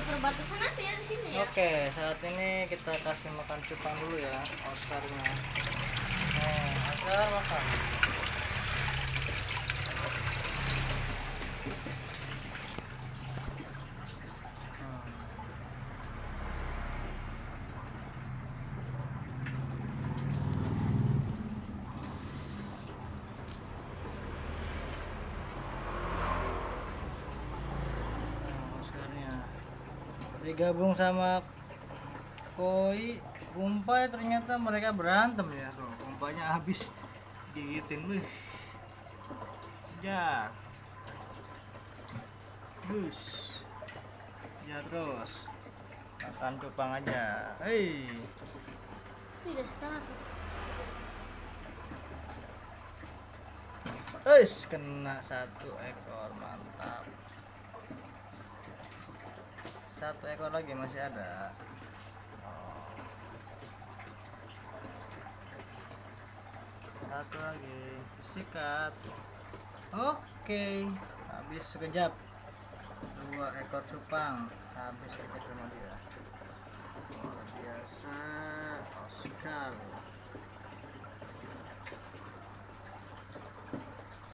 kasih perbatasan nanti ya di sini ya Oke, saat ini kita kasih makan cupang dulu ya, Oscarnya. Oh, Oscar makan. Digabung sama koi kumpai ternyata mereka berantem ya. Tuh kumpanya habis. Gigitin wih. Jar bus. Ya terus. Makan cupang aja. Hei. Tidak sekarang. Eish, kena satu ekor mantap satu ekor lagi masih ada. Oh. satu lagi. Sikat. Oke. Habis sekejap. Dua ekor cupang. Habis sekejap sama dia. Luar biasa. Oscar